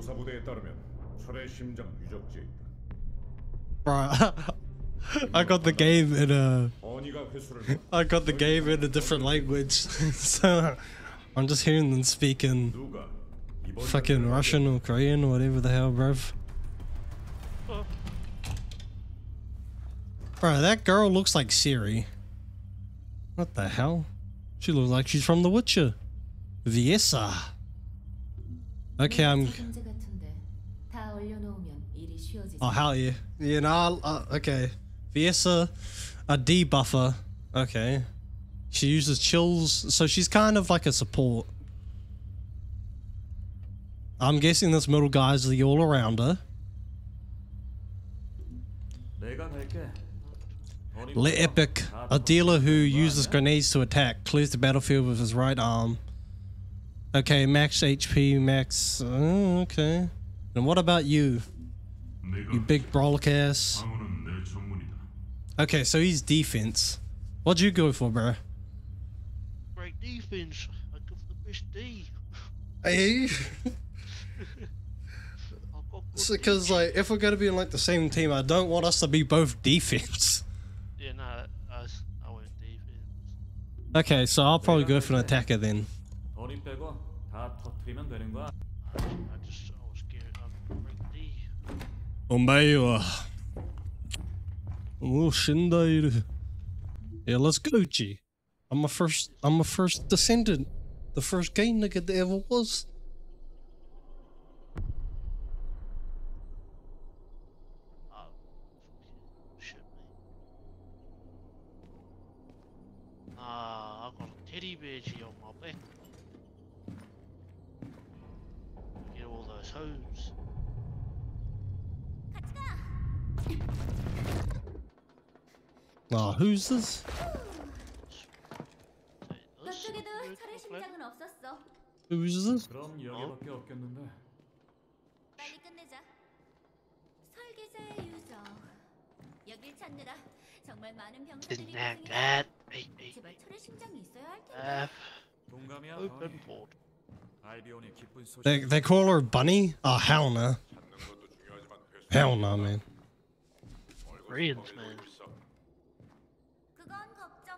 조사 부대에 따르면 철의 심장 유적지에 있다. Bro, I got the game in a. I got the game in a different language, so I'm just hearing them speaking fucking Russian or Korean or whatever the hell, bruv. Bro, that girl looks like Siri. What the hell? She looks like she's from The Witcher. Viessa. Okay, I'm. Ahali. You know, uh, okay. Viessa, a debuffer. Okay. She uses chills, so she's kind of like a support. I'm guessing this middle guy's the all-arounder. Lepic, a dealer who uses grenades to attack, clears the battlefield with his right arm. Okay, max HP, max... Uh, okay. And what about you? You big brawlcast. Okay, so he's defense. What'd you go for, bro? Great defense. I go for the best D. Hey. Because so, like, if we're gonna be in like the same team, I don't want us to be both defense. Yeah, no, I, I went defense. Okay, so I'll probably go for an attacker then. I just, uh, Ombaiwa. Oh, Shindairu. Yeah, let's go, G. I'm a first. I'm a first descendant. The first gay nigga that ever was. Who's this? 그럼 여기밖에 없겠는데. 빨리 끝내자. 설계자의 유적. 여길 찾느라 정말 많은 병사들이 Didn't have 고생했어. that. Eight, eight, 제발 철의 심장이 있어야 할 텐데. F. 동감이야. Open 더니. board. 아이비온이 기쁜 소식. They they call her Bunny? Oh hell no. 찾는 것도 중요하지만 회수. Hell no, man. Koreans, man.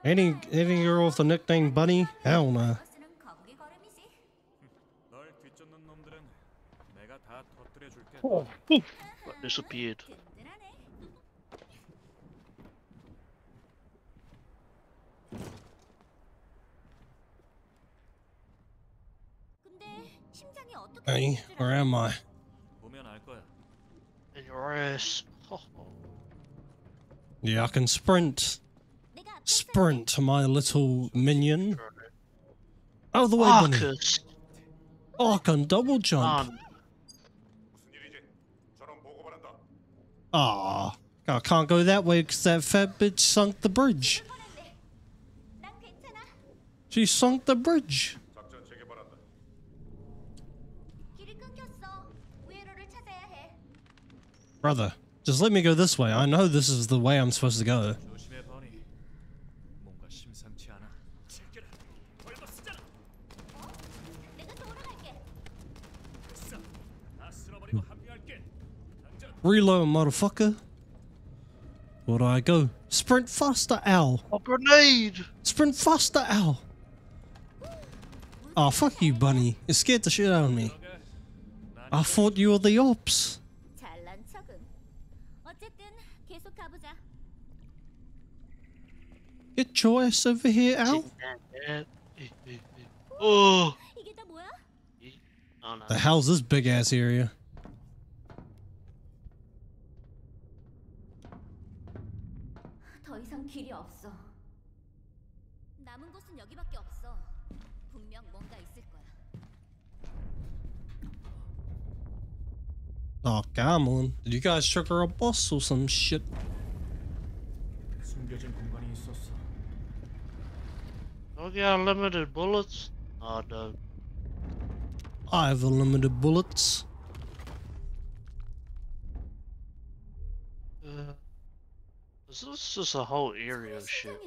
Any any girl with the nickname Bunny? Hell no. Oh. What disappeared? Hey, where am I? In your ass. Oh. Yeah, I can sprint. Sprint, my little minion. Out of the way, bunny. Arc and double jump. Um. Ah, I can't go that way because that fat bitch sunk the bridge. She sunk the bridge. Brother, just let me go this way. I know this is the way I'm supposed to go. Reload, motherfucker. Where do I go? Sprint faster, Al. A grenade. Sprint faster, Al. Oh, fuck you, bunny. You scared the shit out of me. I thought you were the ops. Get your ass over here, Al. oh. The hell's this big ass area? 남은 곳은 여기밖에 없어. 분명 뭔가 있을 거야. Oh, come on. Did you guys trigger a boss or some shit? 숨겨진 공간이 있었어. Do I get unlimited bullets? Oh no. I have unlimited bullets. Uh, is this just a whole area of shit?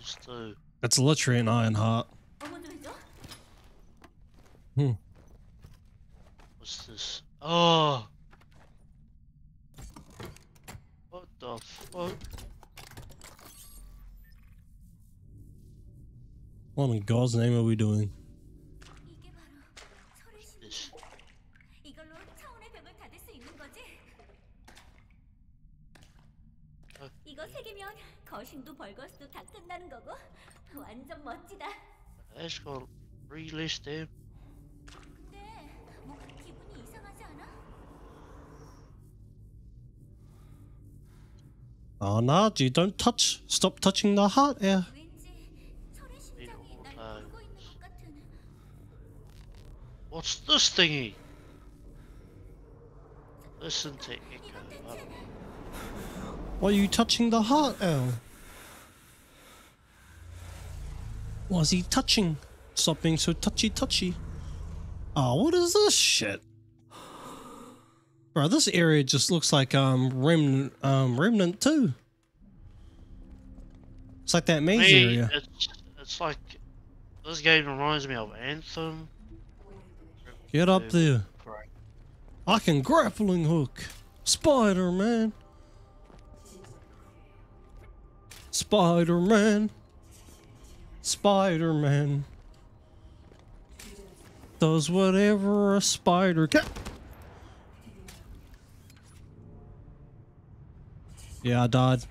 those uh, two? That's literally an iron heart. Hmm. What's this? Oh! What the fuck? What in God's name are we doing? 이게 바로 철의 신. This. 이걸로 차원의 벽을 닫을 수 있는 거지? 어. 이거 새기면 거신도 벌거스도 다 끝나는 거고 완전 멋지다. That's gonna relist him. 근데 뭔가 기분이 이상하지 않아? Oh, no, you don't touch. Stop touching the heart air. 왠지 철의 심장이 날 아. 부르고 있는 것 같은. What's this thingy? Listen to Echo. Why are you touching the heart, Earl? What is he touching? Stop being so touchy touchy. Oh, ah, what is this shit? Bro, this area just looks like um remnant um remnant too. It's like that maze Man, area. It's, it's like this game reminds me of Anthem. Get up there. I can grappling hook. Spider man. Spider Man. Spider Man. Does whatever a spider can. Yeah, I died.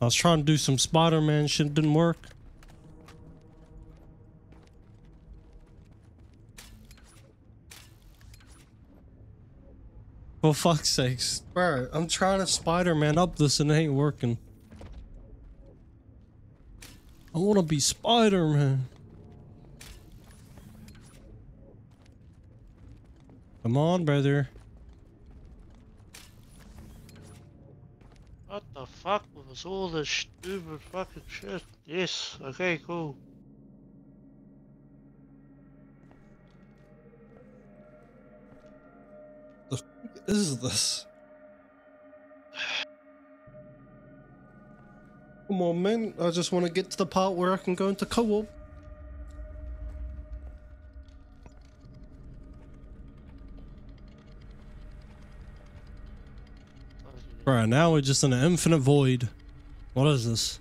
I was trying to do some Spider Man shit, didn't work. For fuck's sakes. Bro, I'm trying to Spider Man up this and it ain't working. I want to be Spider Man. Come on, brother. What the fuck was all this stupid fucking shit? Yes, okay, cool. Is this? Come on, man. I just want to get to the part where I can go into co op. Right now we're just in an infinite void. What is this?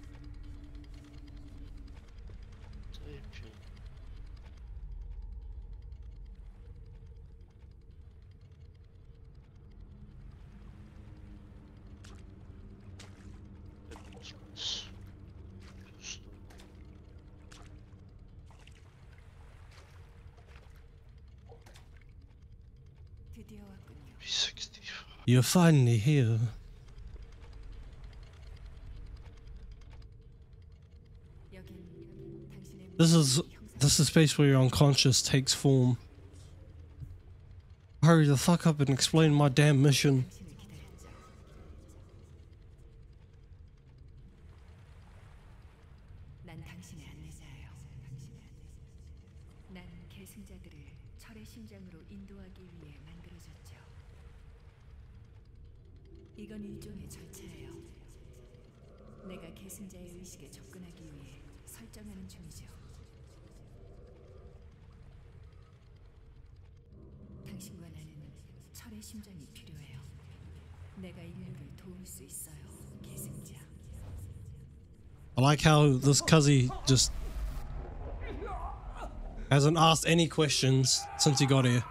You're finally here. This is this is space where your unconscious takes form. Hurry the fuck up and explain my damn mission. I like how this cuzzy just hasn't asked any questions since he got here.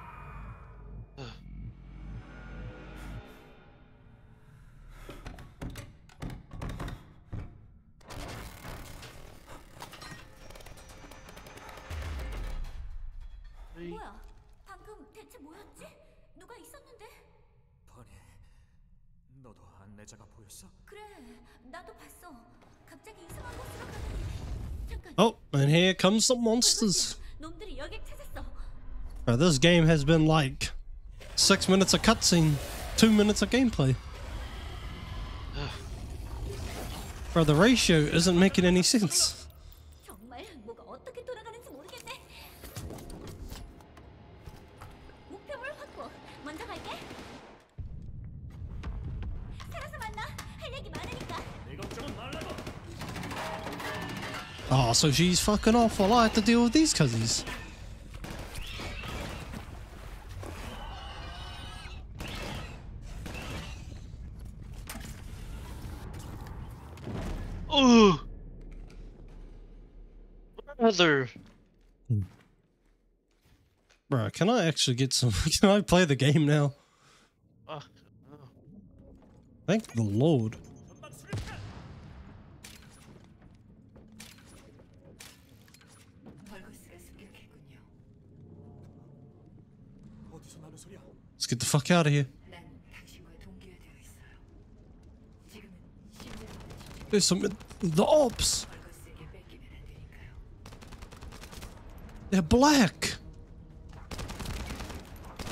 comes the monsters. This game has been like six minutes of cutscene, two minutes of gameplay. Bro, the ratio isn't making any sense. so she's fucking awful. I have to deal with these cuzzies. Ugh! Brother! Bro, can I actually get some... Can I play the game now? Fuck. Oh. Thank the Lord. Let's get the fuck out of here. There's something. The ops! They're black!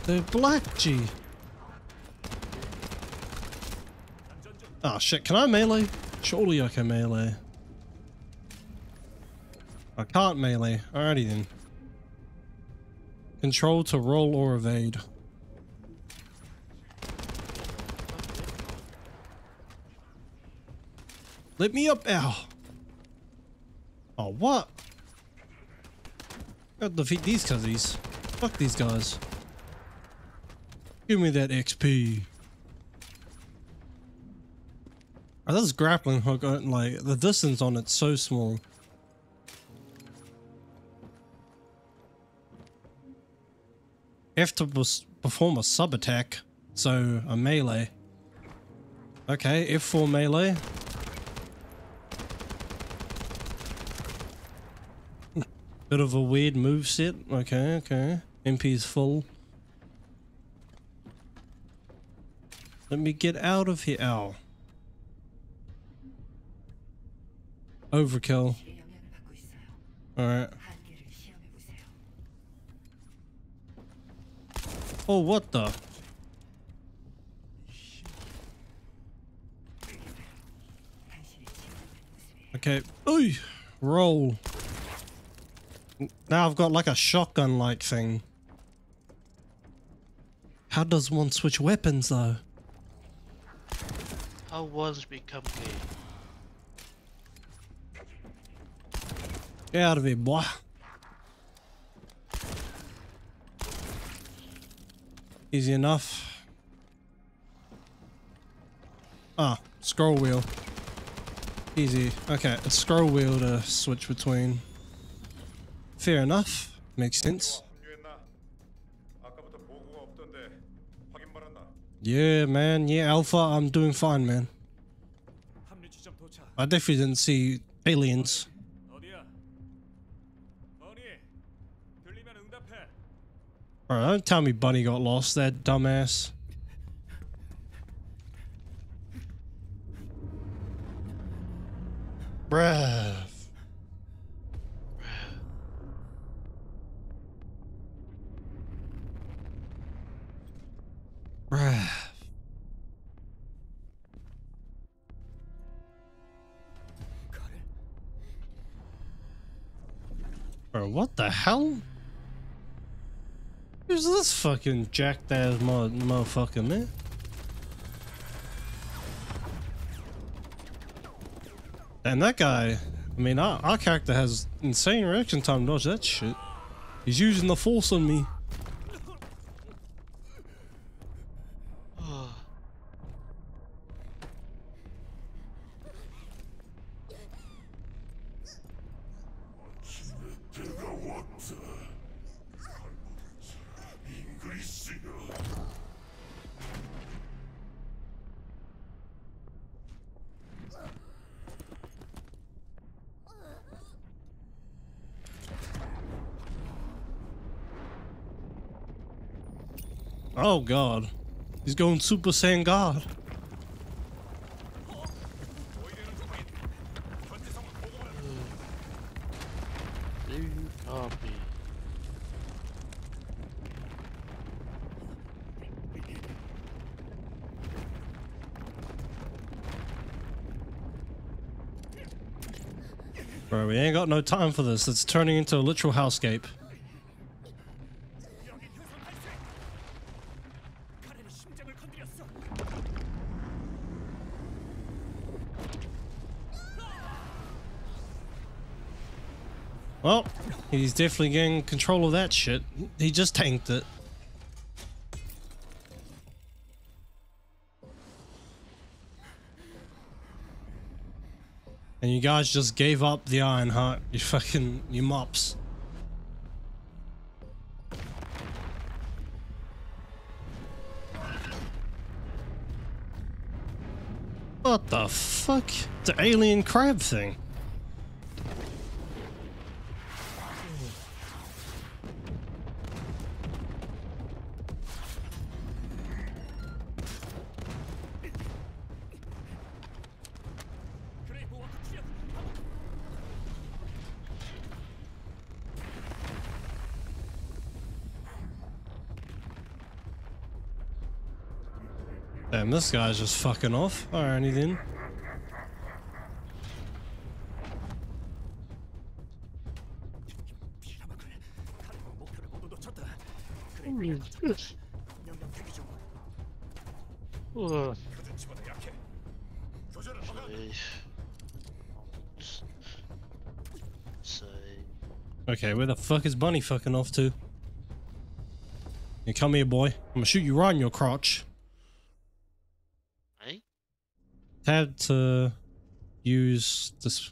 They're black, G. Ah, oh, shit. Can I melee? Surely I can melee. I can't melee. Alrighty then. Control to roll or evade. Let me up, ow. Oh, what? Gotta defeat these cuzzies. Fuck these guys. Give me that XP. Oh, this grappling hook, uh, like, the distance on it's so small. Have to perform a sub attack, so a melee. Okay, F4 melee. Bit of a weird move set. Okay, okay. MP is full. Let me get out of here. Ow. Overkill. Alright. Oh, what the? Okay. Ooh! Roll. Now I've got like a shotgun like thing. How does one switch weapons though? How ones become gay? Get out of here, boy. Easy enough. Ah, scroll wheel. Easy. Okay, it's scroll wheel to switch between. Fair enough. Makes sense. Yeah, man. Yeah, Alpha, I'm doing fine, man. I definitely didn't see aliens. All right. don't tell me Bunny got lost, that dumbass. Bruh. Bro, what the hell? Who's this fucking jackass mo- motherfucker, man? And that guy, I mean, our, our character has insane reaction time to dodge that shit. He's using the force on me. Oh god. Super Saiyan God. Bro, we ain't got no time for this. It's turning into a literal hellscape. Well, he's definitely getting control of that shit. He just tanked it. And you guys just gave up the Iron Heart. You fucking, you mops. What the fuck? The alien crab thing. this guy's just fucking off. Alrighty then. Holy shit. Okay, where the fuck is Bunny fucking off to? You come here, boy. I'm gonna shoot you right in your crotch. Tab to use this.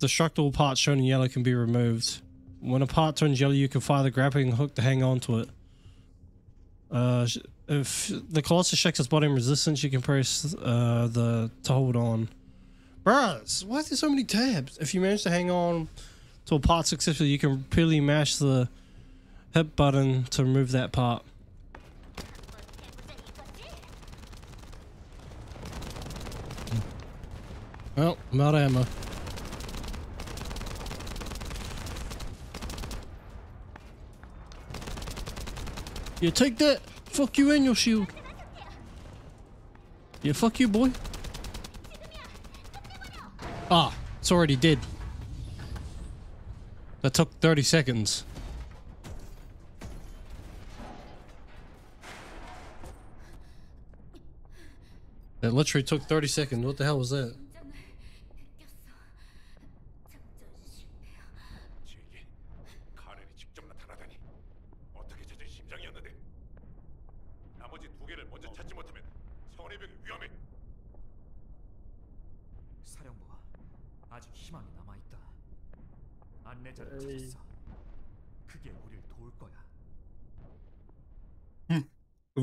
Destructible parts shown in yellow can be removed. When a part turns yellow, you can fire the grappling hook to hang on to it. Uh, if the Colossus checks its bottom resistance, you can press uh, the to hold on. Bruh, why is there so many tabs? If you manage to hang on to a part successfully, you can repeatedly mash the hip button to remove that part. Well, I'm out of ammo. You take that. Fuck you and your shield. Yeah, fuck you, boy. Ah, it's already dead. That took 30 seconds. That literally took 30 seconds. What the hell was that?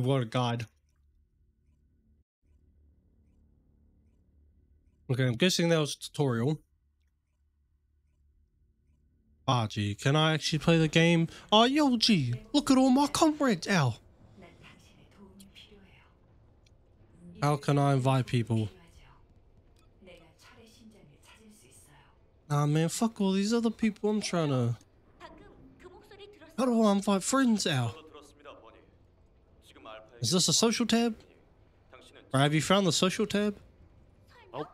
Lord God. Okay, I'm guessing that was a tutorial. Ah, gee, can I actually play the game? Oh, yo, gee, look at all my comrades out. How can I invite people? Nah, man, fuck all these other people I'm trying to... How do I invite friends out? Is this a social tab? Or have you found the social tab? Nope.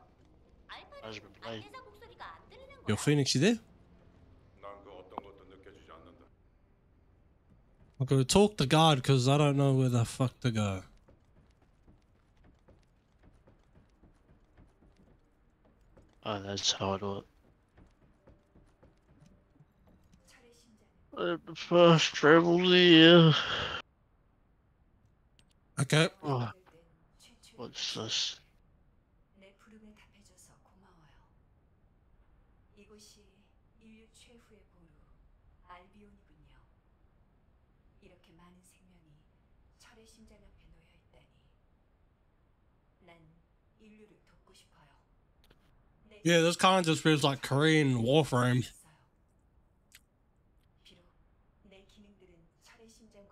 Yo, Phoenix, you there? I'm gonna talk to God because I don't know where the fuck to go. Oh, that's how I do it. The first travel the air. Okay. Oh. What's this? Yeah, this kind of just feels like Korean Warframe.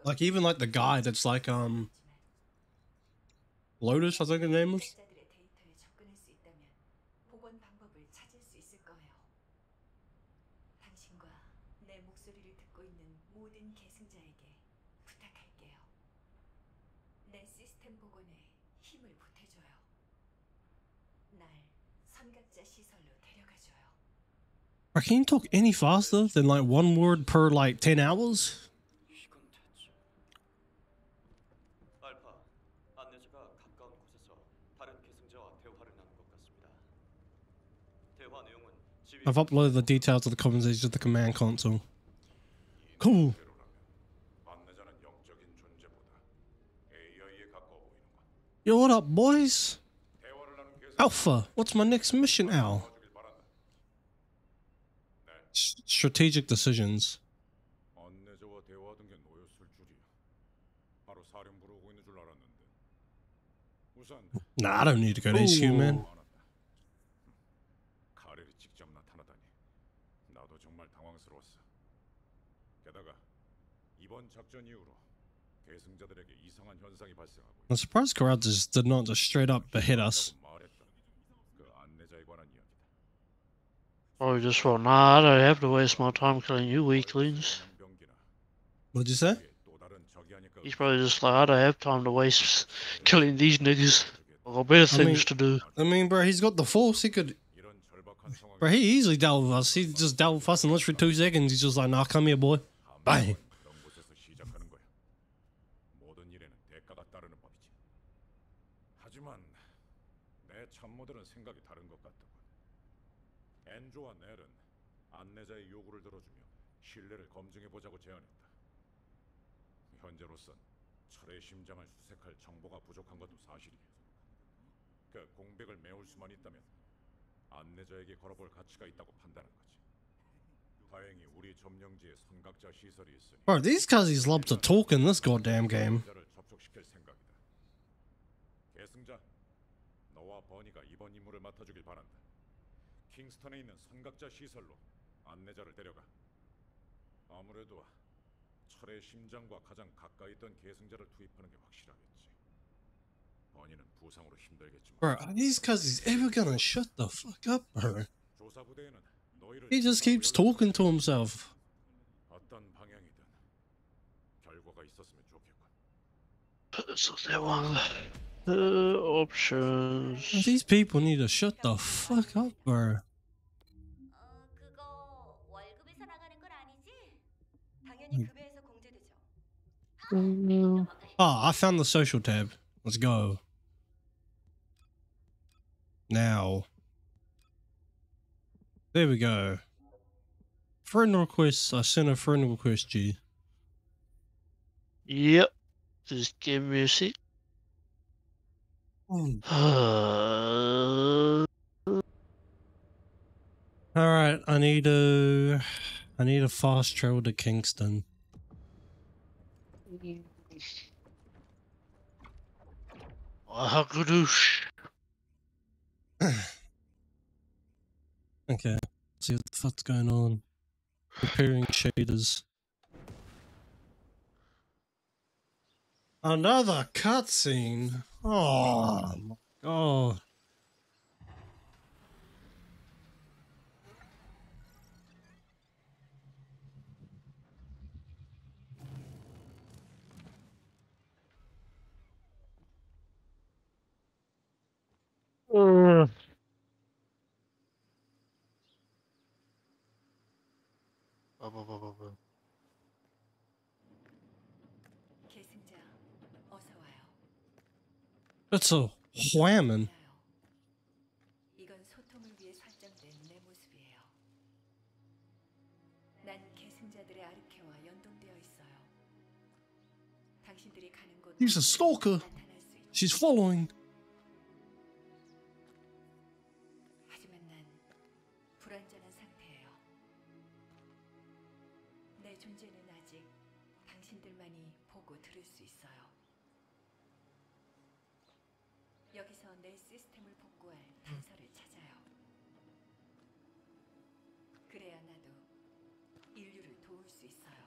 Like even like the guy that's like um Lotus, I think his name was. 자들의 데이터에 접근할 수 있다면 복원 방법을 찾을 수 있을 거예요. 당신과 내 목소리를 듣고 있는 모든 계승자에게 부탁할게요. 내 시스템 복원에 힘을 보태줘요. 날 선각자 시설로 데려가줘요. Bro, Can you talk any faster than like one word per like 10 hours? I've uploaded the details of the conversation to the command console. Cool. Yo, what up, boys? Alpha, what's my next mission, Al? S strategic decisions. Nah, I don't need to go to HQ, man. I'm surprised just did not just straight up behead us. Oh, just well, nah, I don't have to waste my time killing you weaklings. What'd you say? He's probably just like, I don't have time to waste killing these niggas. I've got better things mean, to do. I mean, bro, he's got the force. He could. Bro, he easily dealt with us. He just dealt with us in literally two seconds. He's just like, nah, come here, boy. Bang. 앤조와 넬은 안내자의 요구를 들어주며 신뢰를 검증해 보자고 제안했다. 현재로선 철의 심장을 수색할 정보가 부족한 것도 사실이야. 그 공백을 메울 수만 있다면 안내자에게 걸어볼 가치가 있다고 판단한 거지. 다행히 우리 점령지에 선각자 시설이 있으니 Bro, these cousins love to talk in this goddamn game. 접촉시킬 생각이다. 계승자, 너와 버니가 이번 임무를 맡아주길 바란다. 킹스턴에 있는 선각자 시설로 안내자를 데려가. 아무래도 철의 심장과 가장 가까이 있던 계승자를 투입하는 게 확실하겠지. 버니는 부상으로 힘들겠지만 Bro, are these cousins ever gonna shut the fuck up, bro? 조사 부대에는 너희를 He just keeps talking to himself. 어떤 방향이든 결과가 있었으면 좋겠군. So that one. The options. These people need to shut the fuck up, bro. Oh, I found the social tab. Let's go. Now. There we go. Friend request. I sent a friend request, G. Yep. Just give me a sec. Uh, Alright, I need a, I need a fast travel to Kingston. Hakadoosh. Okay. See what the fuck's going on. Preparing shaders. Another cutscene. Oh my god. Uh, bu- bu- bu- 가는 곳 He's a stalker. 나타날 수 있죠. She's following. 하지만 난 불완전한 상태예요. 내 존재는 아직 당신들만이 보고 들을 수 있어요. 여기서 내 시스템을 복구할 단서를 찾아요. 그래야 나도 인류를 도울 수 있어요.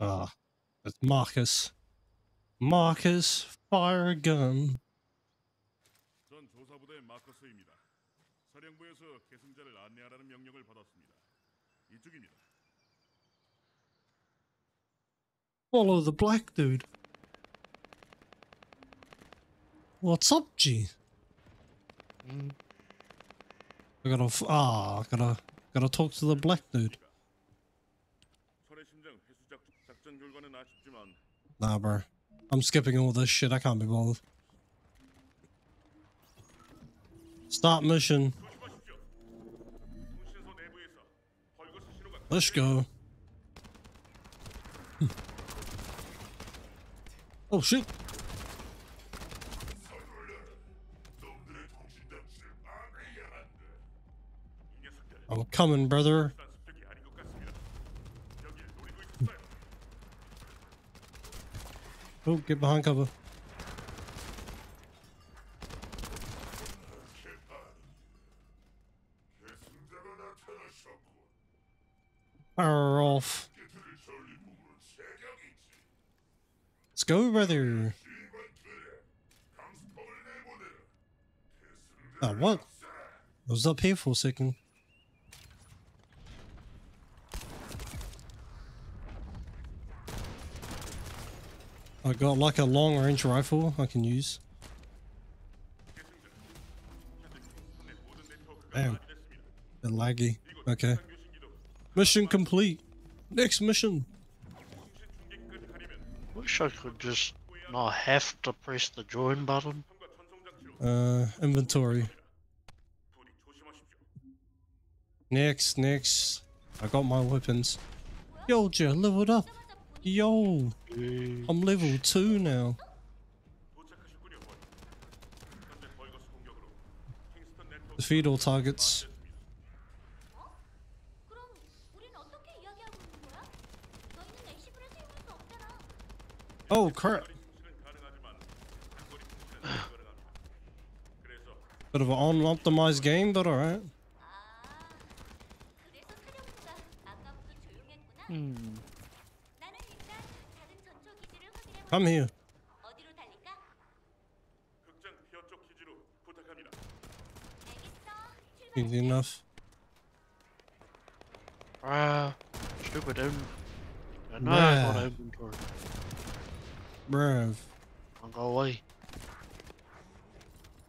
Ah, it's Marcus. Marcus, fire a gun. 전 조사부대 마커스입니다. 사령부에서 계승자를 안내하라는 명령을 받았습니다. 이쪽입니다. Follow the black dude. What's up, G? Mm. I gotta ah, gotta gotta talk to the black dude. Nah, bro. I'm skipping all this shit. I can't be bothered. Start mission. Let's go. oh shit. I'm coming, brother. Oh, get behind cover. Power off. Let's go, brother. Uh, what? I was up here for a second. I got like a long range rifle I can use. Damn. Bit laggy. Okay. Mission complete. Next mission. Wish I could just not have to press the join button. Uh, inventory. Next, next. I got my weapons. Yo, Joe, leveled up. Yo, I'm level two now. Defeat all targets. Oh crap. Bit of an unoptimized game, but alright. Hmm. Come here. Easy enough. Ah, uh, stupid open. Another one open door. Bruv. I'll go away.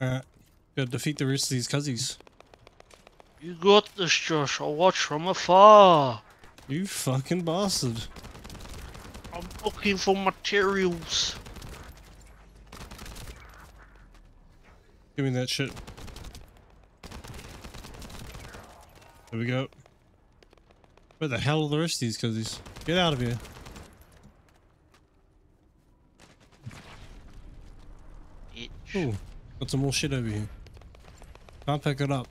Alright. Gotta defeat the rest of these cuzzies. You got this, Josh. I'll watch from afar. You fucking bastard. I'm looking for materials. Give me that shit. There we go. Where the hell are the rest of these cuzzies? Get out of here. Itch. Ooh, got some more shit over here. Can't pick it up.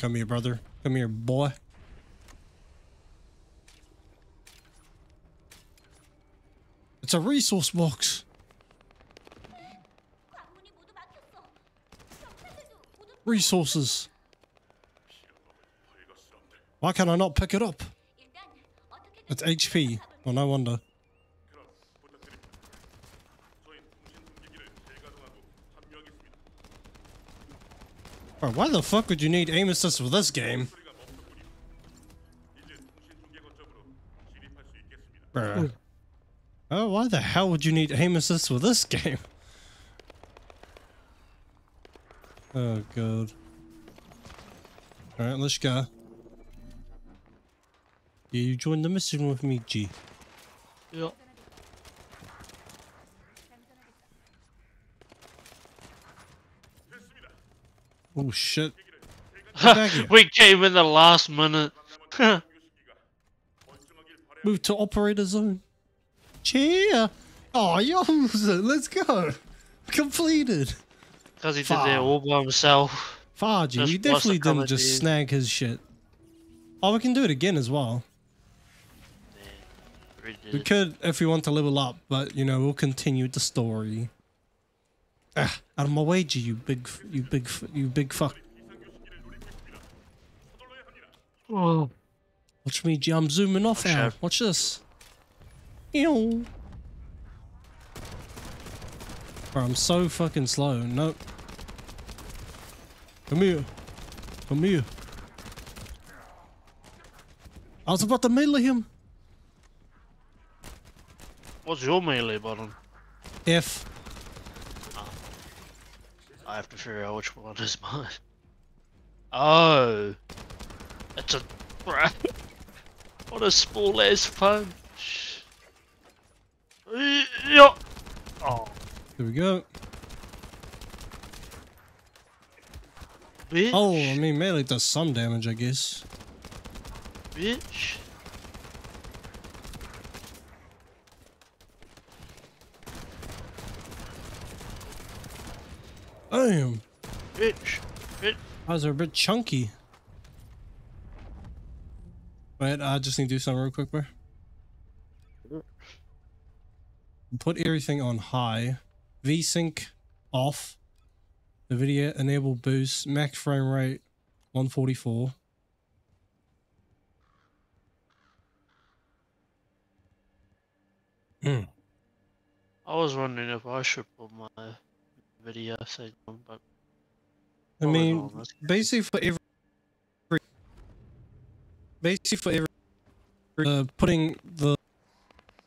Come here, brother. Come here, boy. It's a resource box. Resources. Why can I not pick it up? It's HP. Well, oh, no wonder. Why the fuck would you need aim assist for this game? Oh, why the hell would you need aim assist for this game? Oh, God. Alright, let's go. Yeah, you join the mission with me, G. Yeah. Oh shit. we came in the last minute. Move to operator zone. Cheer! Oh, yums! Let's go! Completed! Because he Far. did it all by himself. Fargy, you definitely didn't just snag his shit. Oh, we can do it again as well. We could if we want to level up, but, you know, we'll continue the story. Ah, out of my way, you big, you big, you big fuck. Oh. Watch me, G. I'm zooming off Watch now. out. Watch this. Ew. Bro, I'm so fucking slow. Nope. Come here. Come here. I was about to melee him. What's your melee button? F. I have to figure out which one is mine. Oh. It's a. what a small ass punch. Yeah. Oh, There we go. bitch. Oh, I mean melee does some damage, I guess. bitch. Damn. Bitch. Bitch. Eyes are a bit chunky. But I just need to do something real quick, bro. Put everything on high. VSync off. The video enable boost. Max frame rate 144. Hmm. I was wondering if I should put my video thing on, but I mean, basically for every, basically for every, uh, putting the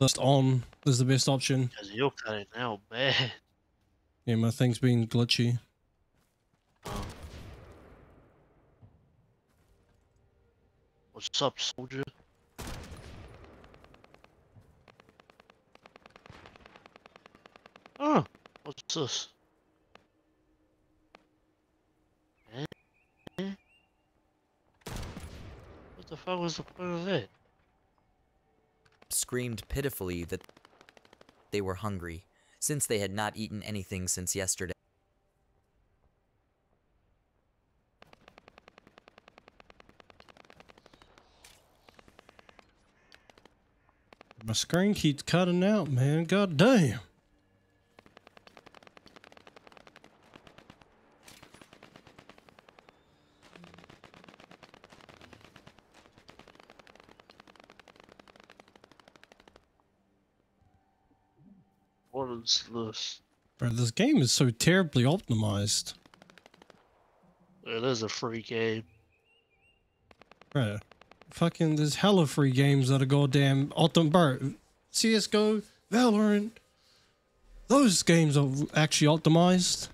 list on is the best option. because you're cutting out bad. Yeah, my thing's been glitchy. Um, what's up, soldier? Oh, what's this? Eh? Eh? What the fuck was the point of that? screamed pitifully that they were hungry, since they had not eaten anything since yesterday. My screen keeps cutting out, man. God damn. What is this? Bro, this game is so terribly optimized. It is a free game. Bro, fucking, there's hella free games that are goddamn optim. Bro, CSGO, Valorant, those games are actually optimized.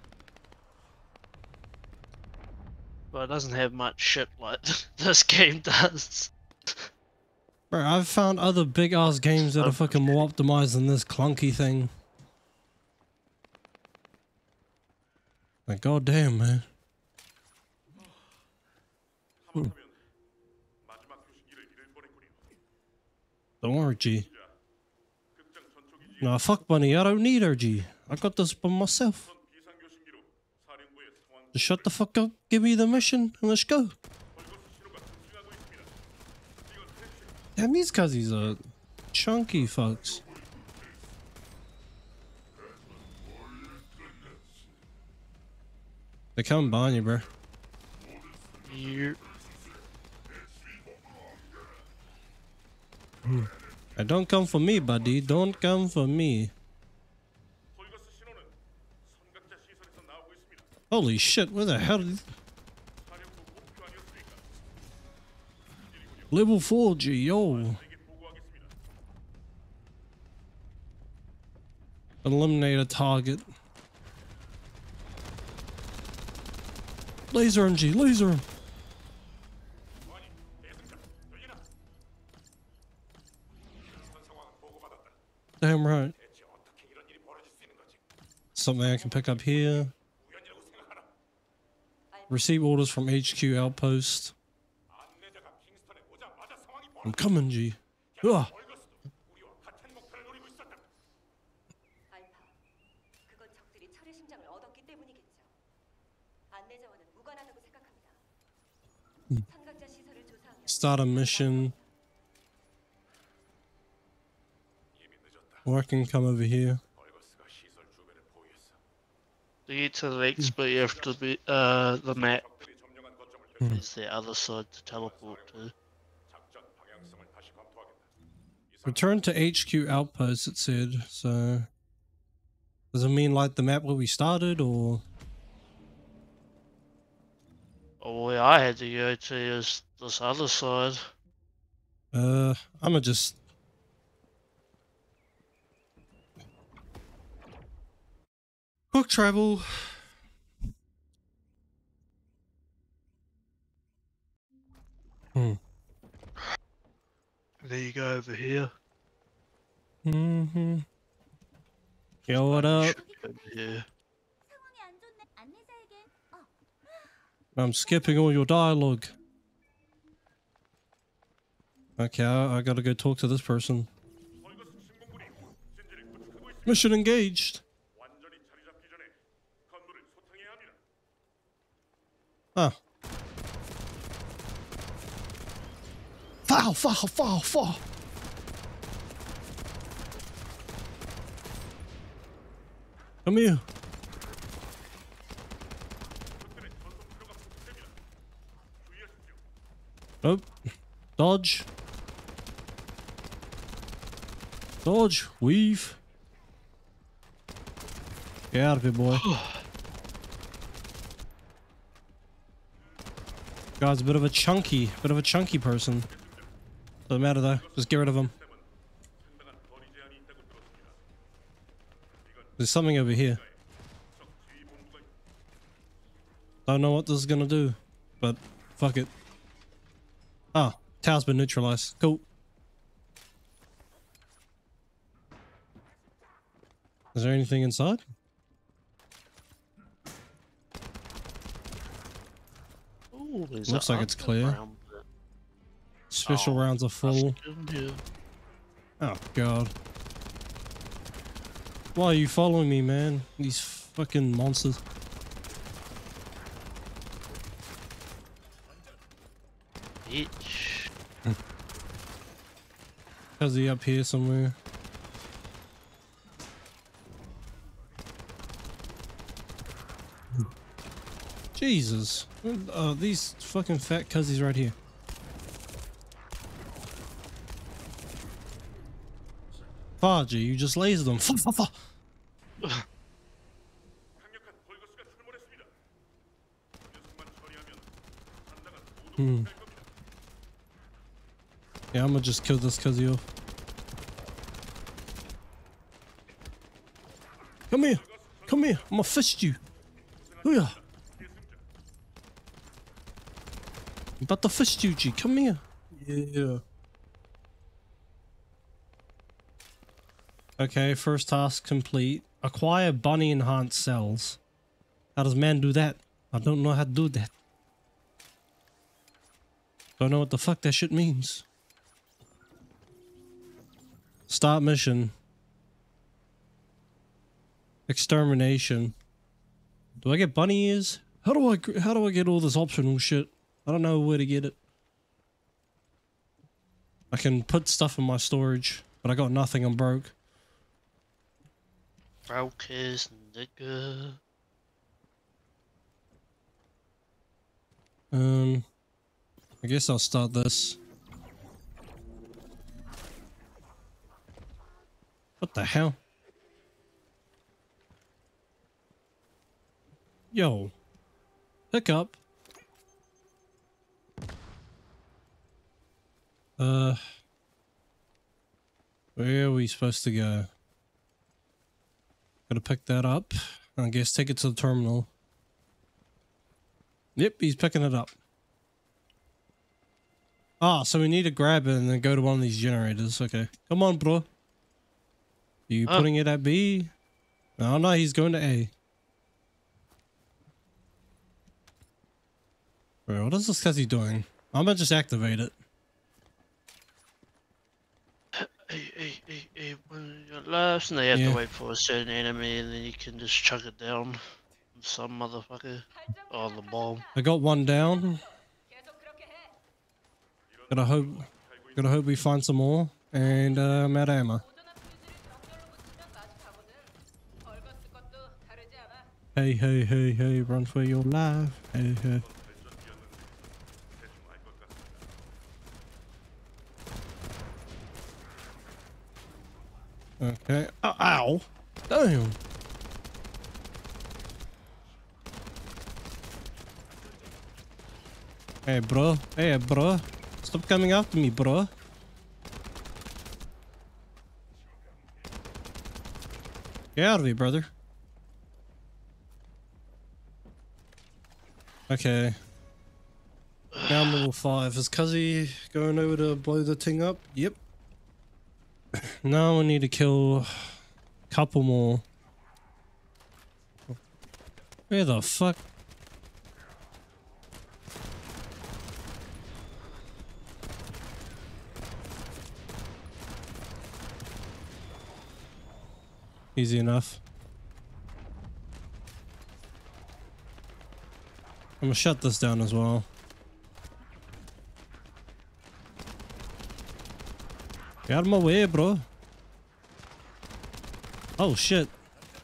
But it doesn't have much shit like this game does. Bro, I've found other big ass games that are fucking more optimized than this clunky thing. Like, God damn, man. Don't worry, G. Nah, fuck Bunny, I don't need her, G. I got this by myself. Just shut the fuck up, give me the mission, and let's go. Damn, these guys, these are chunky fucks. They come behind you, bro. You. Hey, don't come for me, buddy. Don't come for me. Holy shit, where the hell did... Level 4G, yo. Eliminate a target. Laser G. laser him. Damn right. Something I can pick up here. Receive orders from HQ outpost. I'm coming, G. Ugh. Start a mission. Or I can come over here. Need to hmm. the lakes, but uh, the map. Hmm. It's the other side to teleport to. Return to HQ outpost, it said, so... Does it mean like the map where we started, or...? Oh, where I had to go to is this other side. Uh, I'ma just. Quick travel. Hmm. There you go over here. Mm-hmm. Yo, what up? Over I'm skipping all your dialogue. Okay, I, I gotta go talk to this person. Mission engaged. Ah. Foul, foul, foul, foul. Come here. Nope. Dodge. Dodge. Weave. Get out of here, boy. God's a bit of a chunky, bit of a chunky person. Doesn't matter though. Just get rid of him. There's something over here. Don't know what this is gonna do, but fuck it. Oh, tower's been neutralized. Cool. Is there anything inside? Ooh, Looks like it's clear. underground bit. Special Oh, rounds are full. Oh god. Why are you following me, man? These fucking monsters. bitch. Is he up here somewhere? Jesus. Oh, these fucking fat cuzzies right here. Faji, you just laser them. Fuck, fuck, fuck. Hmm. Yeah, I'm gonna just kill this cause you. Come here. Come here. I'm gonna fist you. Oh yeah. I'm about to fist you, G. Come here. Yeah. Okay, first task complete. Acquire bunny enhanced cells. How does man do that? I don't know how to do that. Don't know what the fuck that shit means. Start mission. Extermination. Do I get bunny ears? How do I how do I get all this optional shit? I don't know where to get it. I can put stuff in my storage, but I got nothing. I'm broke. Brokers, nigga. Um, I guess I'll start this. What the hell? Yo. Pick up. Uh. Where are we supposed to go? Gotta pick that up. I guess take it to the terminal. Yep, he's picking it up. Ah, so we need to grab it and then go to one of these generators. Okay. Come on, bro. You uh. putting it at B? No, no, he's going to A. Bro, what is this Kazi doing? I'm gonna just activate it. Hey, hey, hey, hey! When you're last, and they have yeah. to wait for a certain enemy, and then you can just chuck it down. Some motherfucker. Oh, the bomb. I got one down. Gotta hope, gotta hope we find some more, and uh, I'm out of ammo. Hey, hey, hey, hey, run for your life. Hey, hey. Okay. Oh, ow. Damn. Hey, bro. Hey, bro. Stop coming after me, bro. Get out of here, brother. Okay. Now I'm level 5. Is Cuzzy going over to blow the thing up? Yep. Now we need to kill a couple more. Where the fuck? Easy enough. I'm gonna shut this down as well. Get out of my way, bro. Oh shit.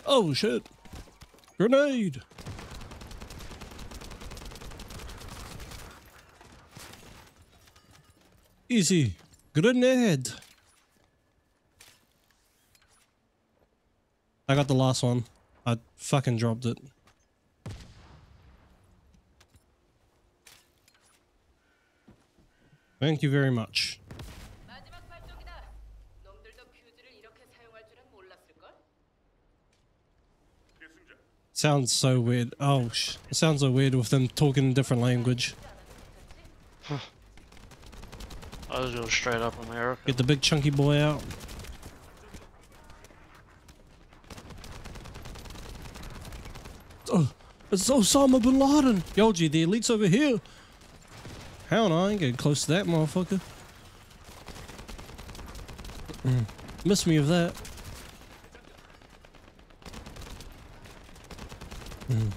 Oh shit. Grenade. Easy. Grenade. I got the last one. I fucking dropped it. Thank you very much. Sounds so weird. Oh, it sounds so weird with them talking a different language. I was going straight up America. Get the big chunky boy out. Oh, it's Osama bin Laden. Yoji, the elite's over here. Hell no, I ain't getting close to that motherfucker. Mm. Miss me of that. Mm.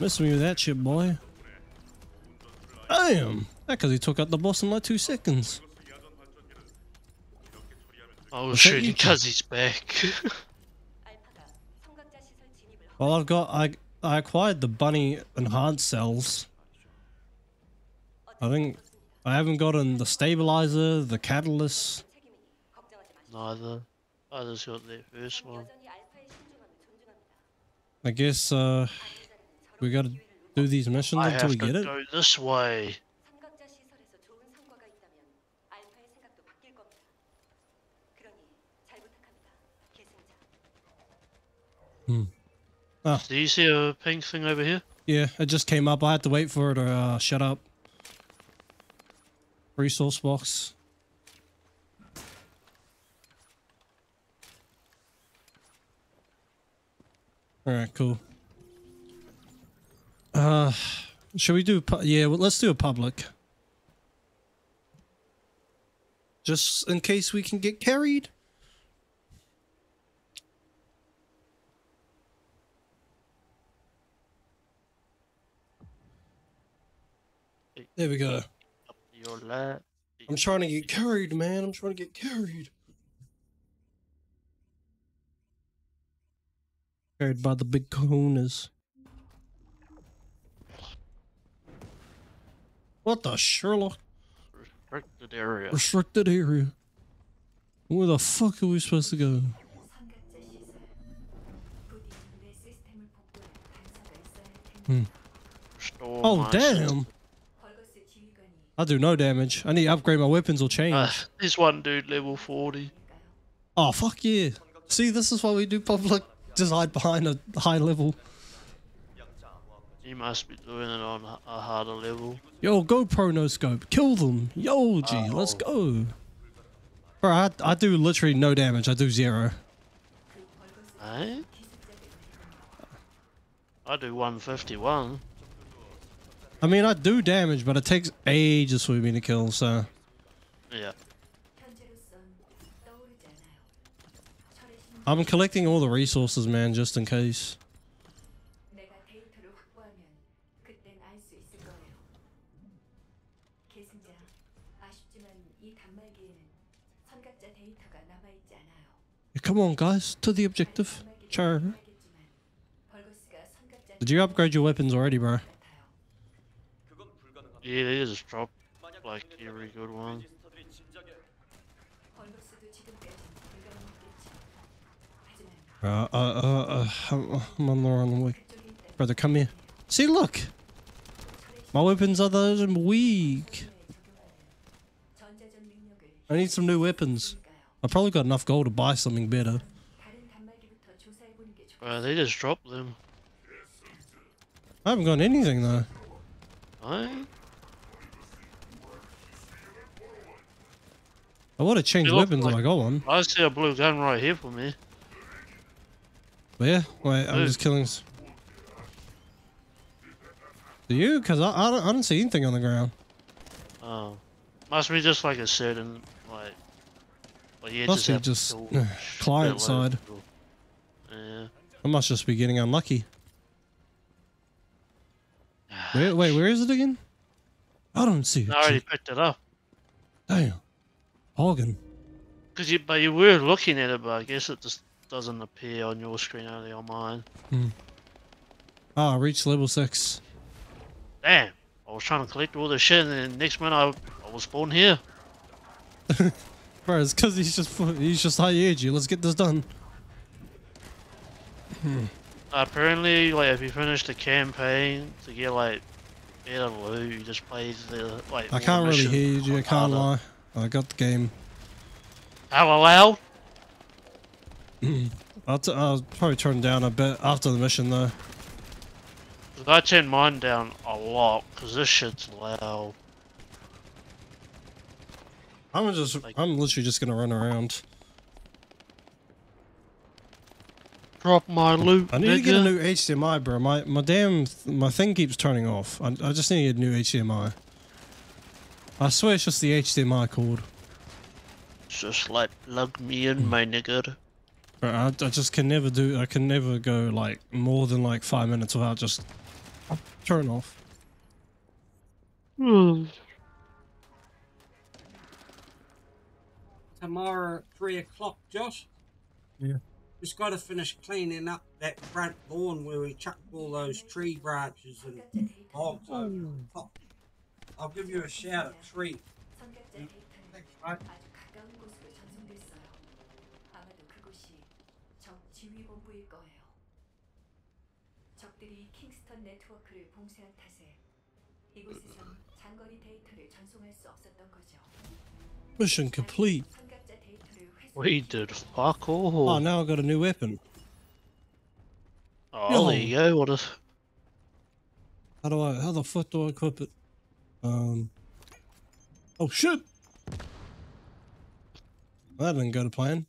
Miss me with that shit, boy. Damn! That because he took out the boss in like two seconds. Oh Was shit, because he's back. well, I've got... I, I acquired the bunny enhanced cells. I think I haven't gotten the stabilizer, the catalyst. Neither. I just got the first one. I guess uh, we gotta do these missions I until we get it. I have to go this way. Hmm. Ah. Do you see a pink thing over here? Yeah, it just came up. I had to wait for it to uh, shut up. Resource box. All right, cool. Uh, should we do? Yeah, well, let's do a public. Just in case we can get carried. There we go your lap. I'm trying to get carried, man. I'm trying to get carried. Carried by the big kahunas. What the Sherlock? Restricted area. Restricted area. Where the fuck are we supposed to go? Hmm. Oh, damn! I do no damage. I need to upgrade my weapons or change. Uh, this one dude level 40. Oh, fuck yeah. See, this is why we do public design behind a high level. You must be doing it on a harder level. Yo, go pronoscope. Kill them. Yo, G, ah, let's oh. go. Bro, I, I do literally no damage. I do zero. Eh? I do 151. I mean, I do damage, but it takes ages for me to kill, so... Yeah. I'm collecting all the resources, man, just in case. Come on, guys, to the objective. Char. Did you upgrade your weapons already, bro? Yeah, they just dropped like every good one. Uh, uh, uh, uh I'm on the wrong way. Brother, come here. See, look! My weapons are those and weak. I need some new weapons. I probably got enough gold to buy something better. Uh, they just dropped them. I haven't got anything though. I I want to change look weapons if like- I got one. I see a blue gun right here for me. Where? Wait, I'm just killing. Do you? Because I, I, don't, I don't see anything on the ground. Oh. Must be just like a certain, like. Well, yeah, Must just, be just, uh, client side. Yeah. I must just be getting unlucky. Where, wait, where is it again? I don't see it. I already picked it up. Damn. Hogan. Cause you, but you were looking at it, but I guess it just doesn't appear on your screen only on mine. Ah, I reached level six. Damn. I was trying to collect all the shit, and then next minute I, I was born here. Bro, it's because he's just he's just high energy. Let's get this done. apparently, like if you finish the campaign to get like better loot, you just play the like. I can't really hear you. I can't harder. lie. I got the game. Loud? I'll, t- I'll probably turn down a bit after the mission though. I turned mine down a lot because this shit's loud. I'm just Like- I'm literally just gonna run around. Drop my loot. I need to get a new HDMI, bro. My my damn th- my thing keeps turning off. I, I just need a new HDMI. I swear it's just the HDMI cord. Just like plug me in, my nigga. Bro, I, I just can never do. I can never go like more than like five minutes without just turn off. Hmm. tomorrow at three o'clock, Josh. Yeah. Just got to finish cleaning up that front lawn where we chucked all those tree branches and logs over the top. I'll give you a shout at three. 선각자 데이터는 Right? 아주 가까운 곳으로 전송됐어요. 아마도 그곳이 적 지휘본부일 거예요. 적들이 킹스턴 네트워크를 봉쇄한 탓에 이곳에선 장거리 데이터를 전송할 수 없었던 거죠. Mission complete. 선각자 데이터를 We 회수. did fuck Oh, all. now I got a new weapon. Oh, there you go. What a How do I? How the fuck do I equip it? Um. Oh shit! That didn't go to plan.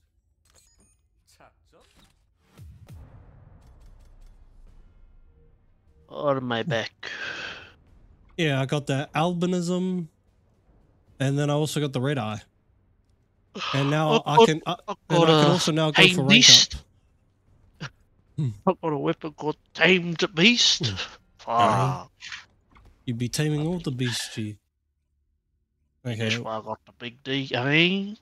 on my back. Yeah, I got the albinism, and then I also got the red eye. And now I I can. I, I and I can also now go for rank up. I've got a weapon called Tamed Beast. Fuck. You'd be taming all the beasts, G. Okay. That's why I got the big D. I mean,